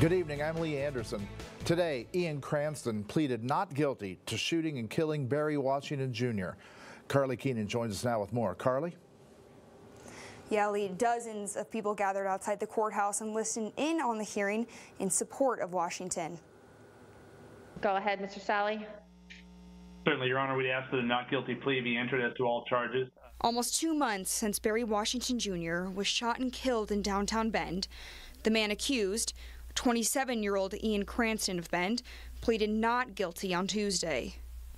Good evening, I'm Lee Anderson. Today, Ian Cranston pleaded not guilty to shooting and killing Barry Washington Jr. Carly Keenan joins us now with more. Carly? Yeah, Lee, dozens of people gathered outside the courthouse and listened in on the hearing in support of Washington. Go ahead, Mr. Sali. Certainly, Your Honor, we ask that a not guilty plea be entered as to all charges. Almost two months since Barry Washington Jr. was shot and killed in downtown Bend, the man accused, 27 year old Ian Cranston of Bend, pleaded not guilty on Tuesday.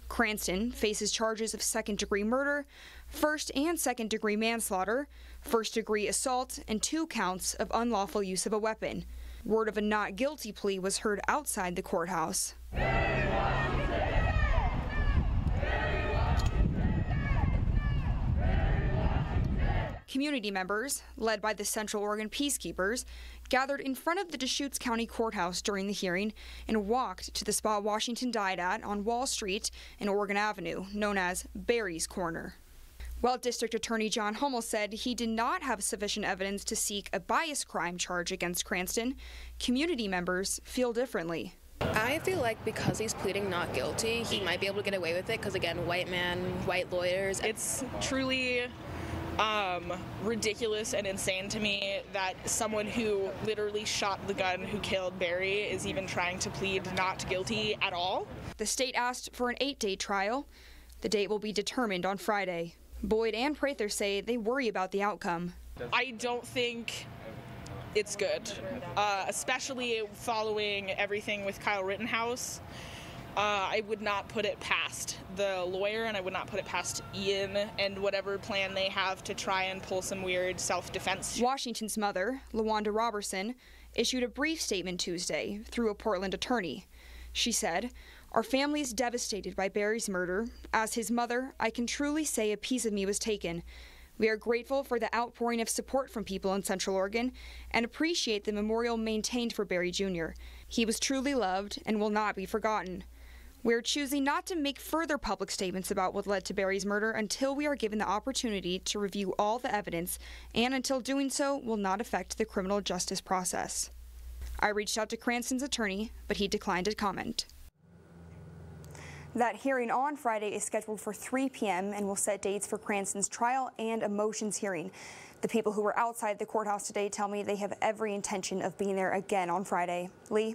Cranston faces charges of second degree murder, first and second degree manslaughter, first degree assault, and two counts of unlawful use of a weapon. Word of a not guilty plea was heard outside the courthouse. Community members, led by the Central Oregon Peacekeepers, gathered in front of the Deschutes County Courthouse during the hearing and walked to the spot Washington died at on Wall Street and Oregon Avenue, known as Barry's Corner. While District Attorney John Hummel said he did not have sufficient evidence to seek a bias crime charge against Cranston, community members feel differently. I feel like because he's pleading not guilty, he might be able to get away with it because, again, white man, white lawyers. It's truly um, ridiculous and insane to me that someone who literally shot the gun who killed Barry is even trying to plead not guilty at all. The state asked for an eight day trial. The date will be determined on Friday. Boyd and Prather say they worry about the outcome. I don't think it's good, uh, especially following everything with Kyle Rittenhouse. Uh, I would not put it past the lawyer, and I would not put it past Ian and whatever plan they have to try and pull some weird self defense. Washington's mother, Lawanda Robertson, issued a brief statement Tuesday through a Portland attorney. She said, Our family is devastated by Barry's murder. As his mother, I can truly say a piece of me was taken. We are grateful for the outpouring of support from people in Central Oregon and appreciate the memorial maintained for Barry Jr. He was truly loved and will not be forgotten. We're choosing not to make further public statements about what led to Barry's murder until we are given the opportunity to review all the evidence, and until doing so will not affect the criminal justice process. I reached out to Cranston's attorney, but he declined to comment. That hearing on Friday is scheduled for 3 p.m. and will set dates for Cranston's trial and a motions hearing. The people who were outside the courthouse today tell me they have every intention of being there again on Friday. Lee?